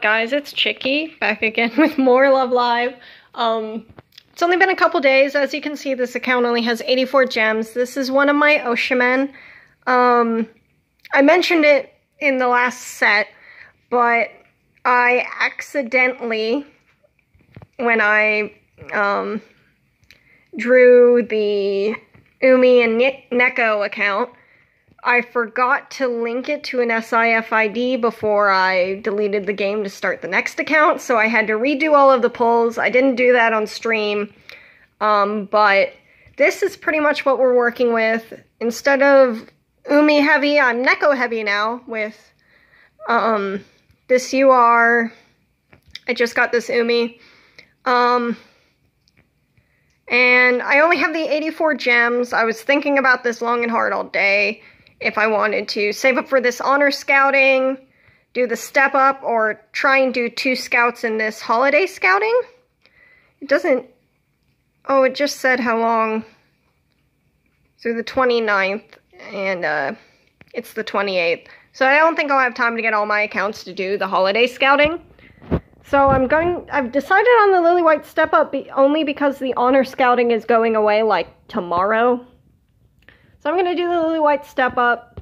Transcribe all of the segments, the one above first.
guys? It's Chicky back again with more Love Live. Um, it's only been a couple days. As you can see, this account only has 84 gems. This is one of my Oshimen. Um, I mentioned it in the last set, but I accidentally, when I um, drew the Umi and Neko account, I forgot to link it to an SIFID before I deleted the game to start the next account, so I had to redo all of the pulls. I didn't do that on stream, um, but this is pretty much what we're working with. Instead of Umi heavy, I'm Neko heavy now with um, this UR. I just got this Umi. Um, and I only have the 84 gems. I was thinking about this long and hard all day if I wanted to save up for this honor scouting, do the step up, or try and do two scouts in this holiday scouting. It doesn't, oh, it just said how long, through the 29th, and uh, it's the 28th. So I don't think I'll have time to get all my accounts to do the holiday scouting. So I'm going, I've decided on the Lily White step up be, only because the honor scouting is going away like tomorrow. So I'm going to do the Lily White step up.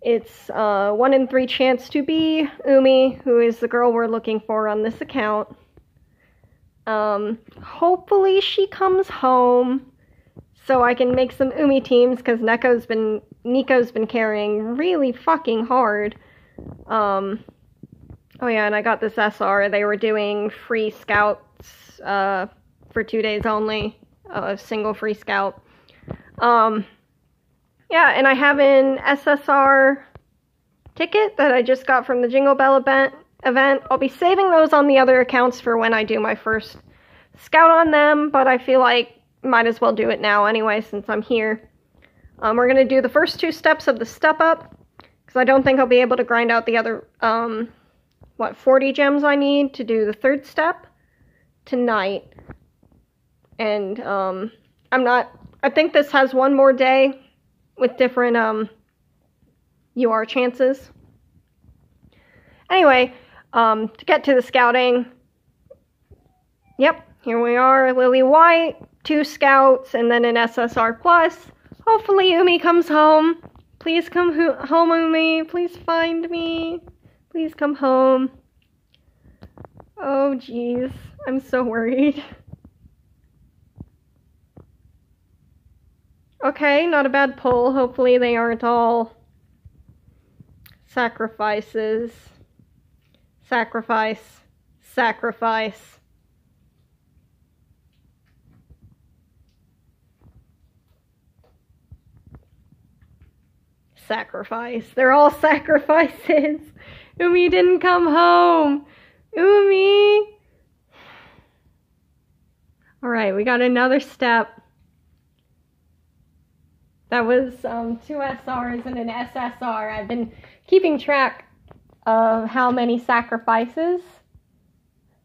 It's uh, one in three chance to be Umi, who is the girl we're looking for on this account. Um, hopefully she comes home so I can make some Umi teams because Neko's been Nico's been carrying really fucking hard. Um, oh yeah, and I got this SR. They were doing free scouts uh, for two days only, a single free scout. Um, yeah, and I have an SSR ticket that I just got from the Jingle Bell event. event. I'll be saving those on the other accounts for when I do my first scout on them, but I feel like might as well do it now anyway since I'm here. Um, we're going to do the first two steps of the step up because I don't think I'll be able to grind out the other, um, what, 40 gems I need to do the third step tonight. And um, I'm not, I think this has one more day with different um, UR chances. Anyway, um, to get to the scouting, yep, here we are, Lily White, two scouts, and then an SSR plus. Hopefully Umi comes home. Please come ho home, Umi. Please find me. Please come home. Oh, jeez. I'm so worried. Okay, not a bad pull. Hopefully they aren't all sacrifices. Sacrifice. Sacrifice. Sacrifice. They're all sacrifices. Umi didn't come home. Umi. Alright, we got another step. That was um, two SRs and an SSR. I've been keeping track of how many sacrifices.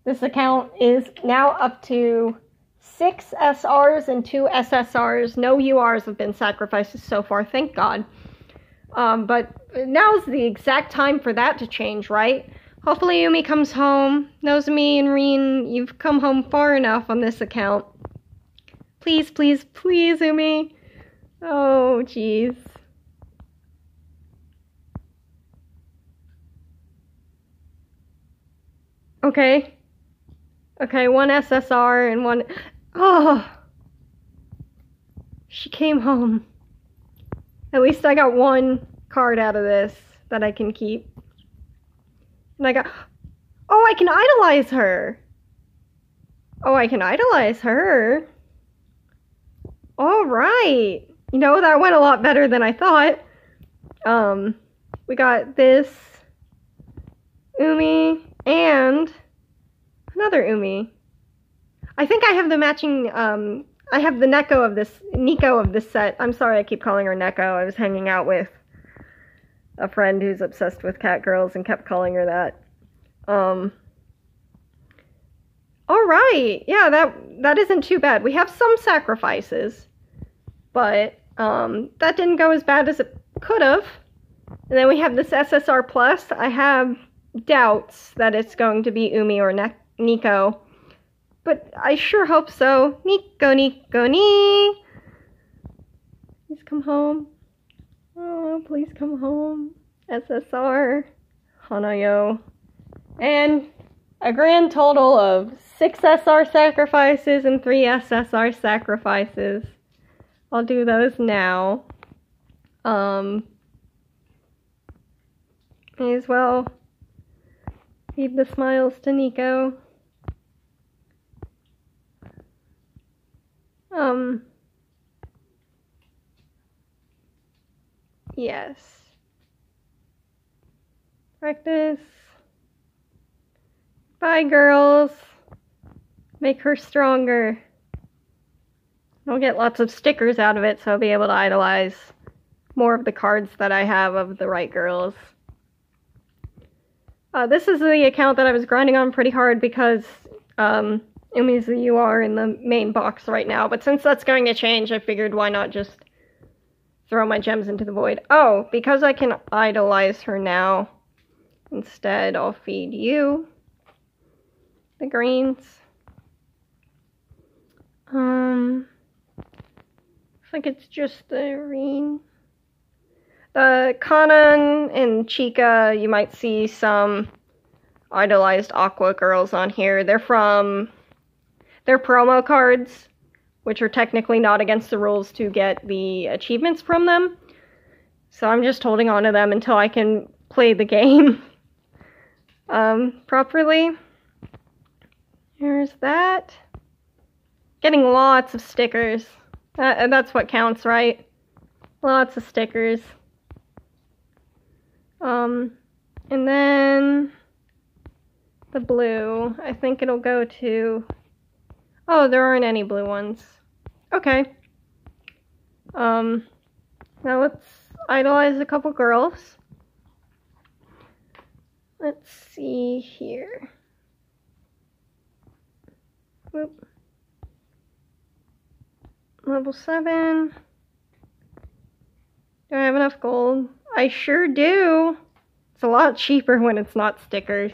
This account is now up to six SRs and two SSRs. No URs have been sacrifices so far, thank God. Um, but now's the exact time for that to change, right? Hopefully Umi comes home, Nozomi and Rin, you've come home far enough on this account. Please, please, please, Umi. Oh, jeez. Okay. Okay, one SSR and one... Oh! She came home. At least I got one card out of this that I can keep. And I got... Oh, I can idolize her! Oh, I can idolize her. All right. You know, that went a lot better than I thought. Um, we got this Umi and another Umi. I think I have the matching, um, I have the Neko of this, Nico of this set. I'm sorry I keep calling her Neko. I was hanging out with a friend who's obsessed with cat girls and kept calling her that. Um, all right. Yeah, that that isn't too bad. We have some sacrifices, but um, that didn't go as bad as it could have. And then we have this SSR Plus. I have doubts that it's going to be Umi or ne- Nico. But I sure hope so. Nico, Nico, Nee! Please come home. Oh, please come home. SSR. Hanayo. And a grand total of six SR sacrifices and three SSR sacrifices. I'll do those now. Um, may as well feed the smiles to Nico. Um, yes. Practice. Bye, girls. Make her stronger. I'll get lots of stickers out of it, so I'll be able to idolize more of the cards that I have of the right girls. Uh, this is the account that I was grinding on pretty hard because um, Umi's the UR in the main box right now. But since that's going to change, I figured why not just throw my gems into the void. Oh, because I can idolize her now, instead I'll feed you the greens. Um, Think it's just the green. The Kanan and Chika, you might see some idolized Aqours girls on here. They're from, they're promo cards, which are technically not against the rules to get the achievements from them. So I'm just holding on to them until I can play the game um, properly. Here's that. Getting lots of stickers. That, that's what counts, right? Lots of stickers. Um, and then the blue. I think it'll go to... Oh, there aren't any blue ones. Okay. Um, now let's idolize a couple girls. Let's see here. Whoop. Level 7. Do I have enough gold? I sure do. It's a lot cheaper when it's not stickers.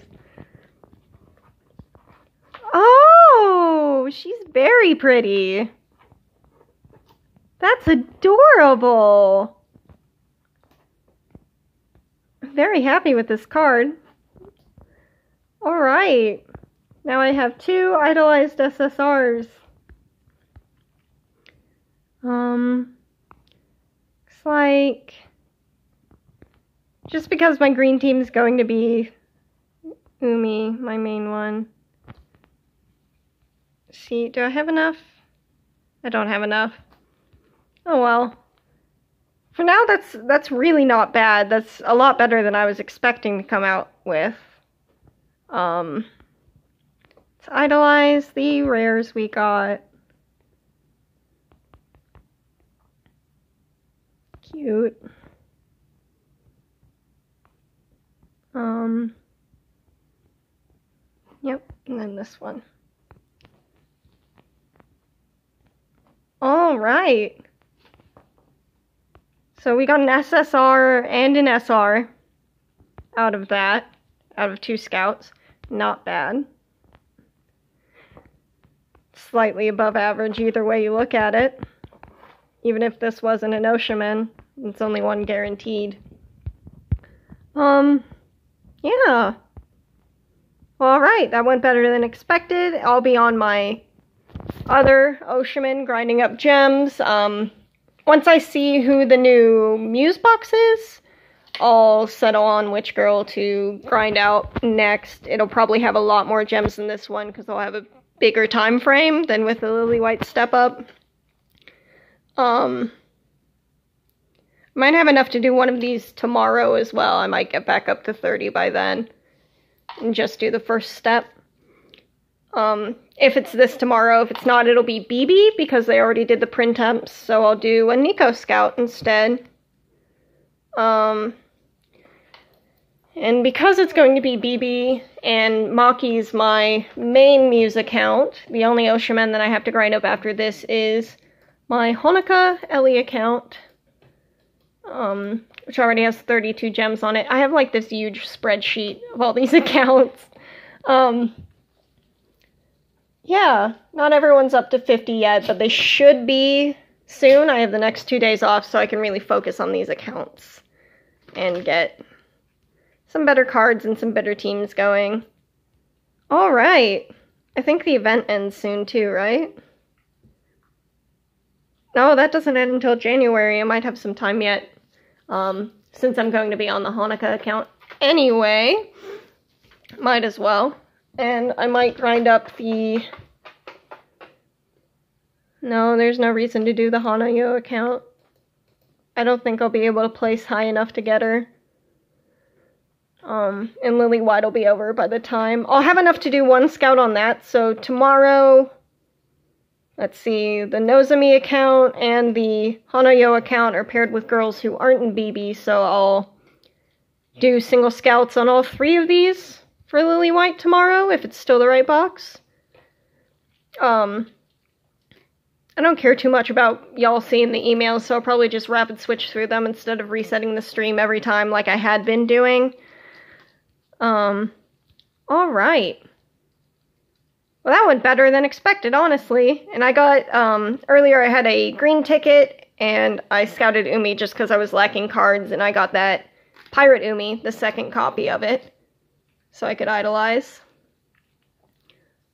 Oh, she's very pretty. That's adorable. Very happy with this card. Alright. Now I have two idolized SSRs. Um, looks like just because my green team is going to be Umi, my main one. See, do I have enough? I don't have enough. Oh well. For now, that's that's really not bad. That's a lot better than I was expecting to come out with. Um, let's idolize the rares we got. Cute. Um, yep, and then this one. All right. So we got an SSR and an SR out of that, out of two scouts. Not bad. Slightly above average either way you look at it. Even if this wasn't an Oshimen, it's only one guaranteed. Um, yeah. Well, alright, that went better than expected. I'll be on my other Oshimen grinding up gems. Um, once I see who the new Muse box is, I'll settle on which girl to grind out next. It'll probably have a lot more gems than this one because I'll have a bigger time frame than with the Lily White Step Up. Um, might have enough to do one of these tomorrow as well. I might get back up to 30 by then and just do the first step. Um, if it's this tomorrow, if it's not, it'll be BB because they already did the Printemps, so I'll do a Nico Scout instead. Um, and because it's going to be BB and Maki's my main Muse account, the only Oshimen that I have to grind up after this is my Honoka Eli account. Um, which already has 32 gems on it. I have like this huge spreadsheet of all these accounts. Um, yeah, not everyone's up to 50 yet, but they should be soon. I have the next two days off, so I can really focus on these accounts and get some better cards and some better teams going. All right. I think the event ends soon too, right? No, that doesn't end until January. I might have some time yet. Um, since I'm going to be on the Honoka account anyway. Might as well. And I might grind up the... No, there's no reason to do the Hanayo account. I don't think I'll be able to place high enough to get her. Um, and Lily White will be over by the time. I'll have enough to do one scout on that, so tomorrow, let's see, the Nozomi account and the Hanayo account are paired with girls who aren't in BB, so I'll do single scouts on all three of these for Lily White tomorrow, if it's still the right box. Um, I don't care too much about y'all seeing the emails, so I'll probably just rapid switch through them instead of resetting the stream every time like I had been doing. Um, all right. Well, that went better than expected, honestly. And I got, um, earlier I had a green ticket, and I scouted Umi just because I was lacking cards, and I got that Pirate Umi, the second copy of it, so I could idolize.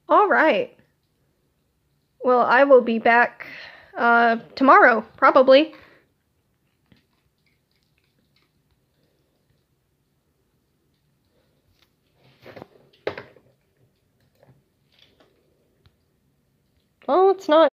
All right. Well, I will be back, uh, tomorrow, probably. Oh, it's not